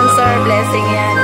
sponsor. Blessing yan.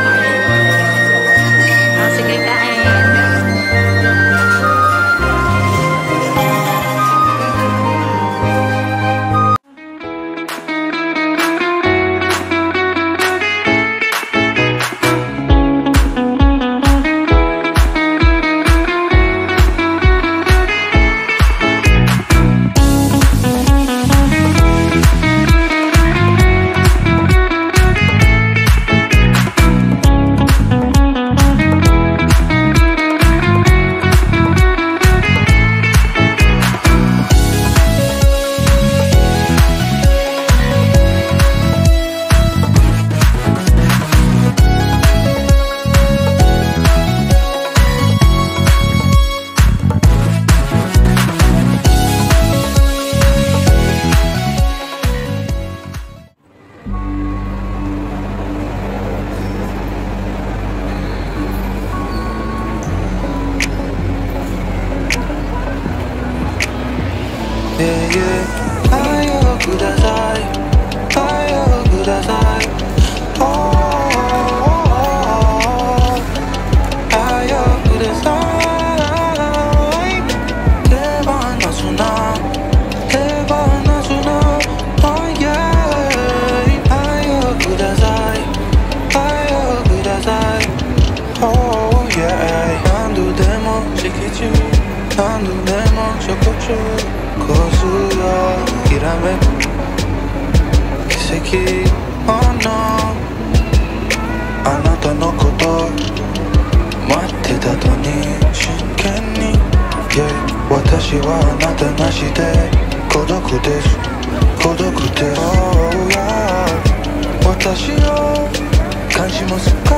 はあなたなしで孤独です。孤独です、oh, yeah、私を感じますか、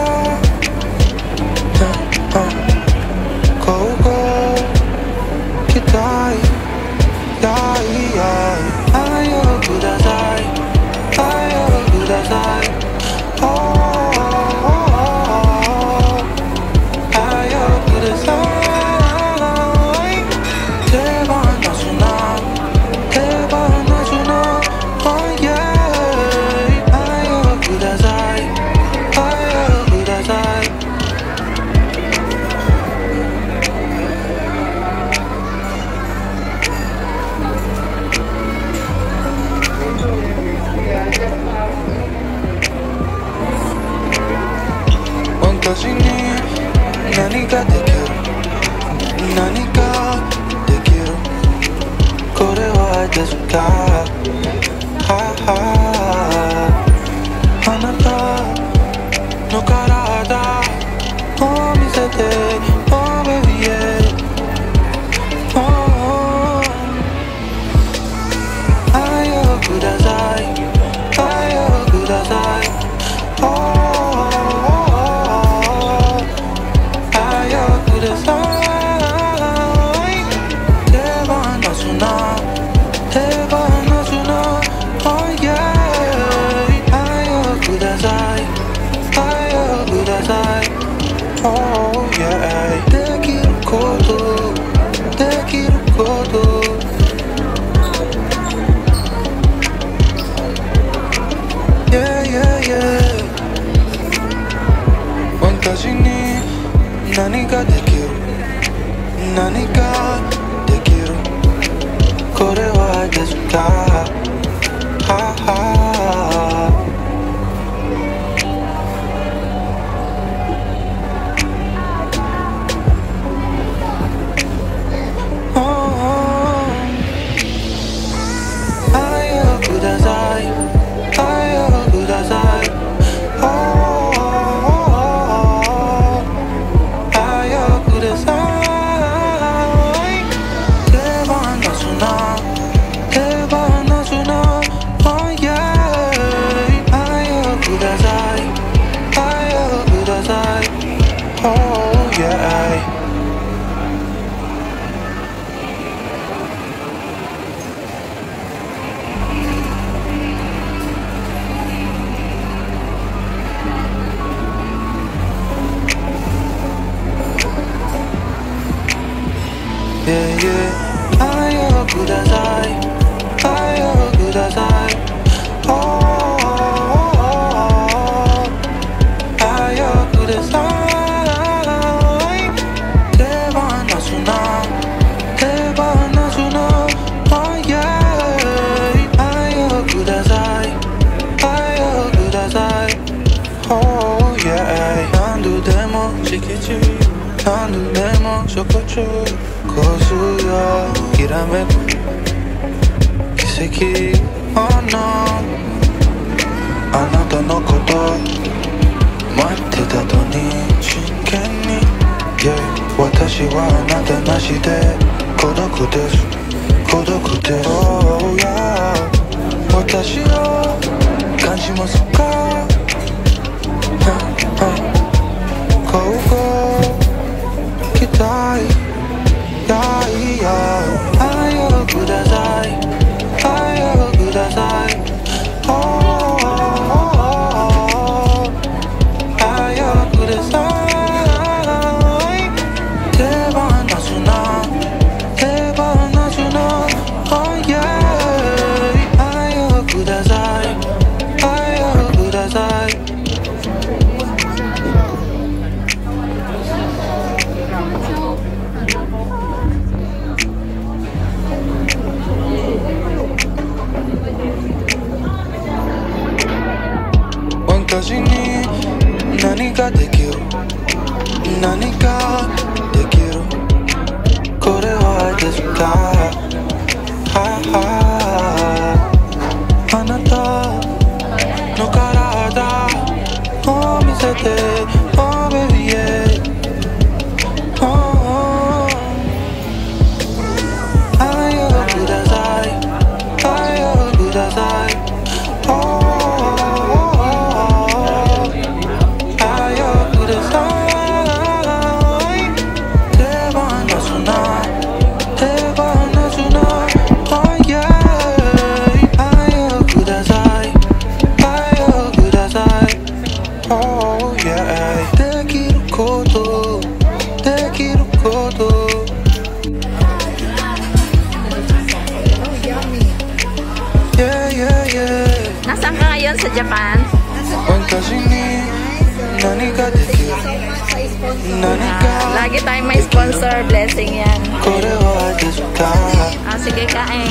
today time. good as I. I am good as I. Oh, oh, oh, I am good Oh yeah. Oh yeah. 奇跡 Oh no あなたのこと待ってたのに真剣に。Yeah 私はあなたなしで孤独です。孤独です。Oh yeah 私を感じますか？ここ期待。やい私に何ができる。何ができる。これは愛ですか？はは。あなたの体を見せて。Japan. Uh, lagi tayong may sponsor. Blessing yan. Ah, sige, kain.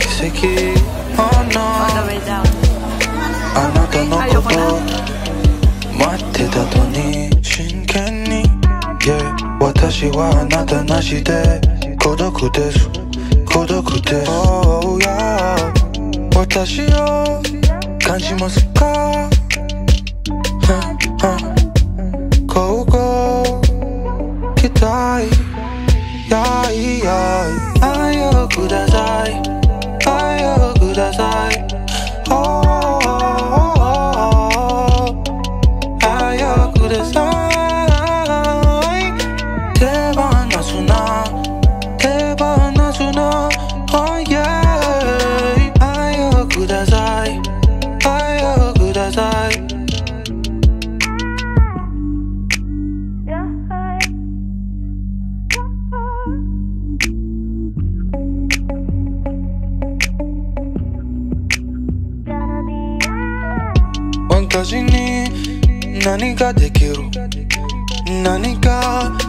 奇跡 Oh. あなたのこ.と待ってたのに真剣に Yeah. 私はあなたなしで孤独です孤独です Oh yeah. 私を感じますか Nunca te quiero, Nanica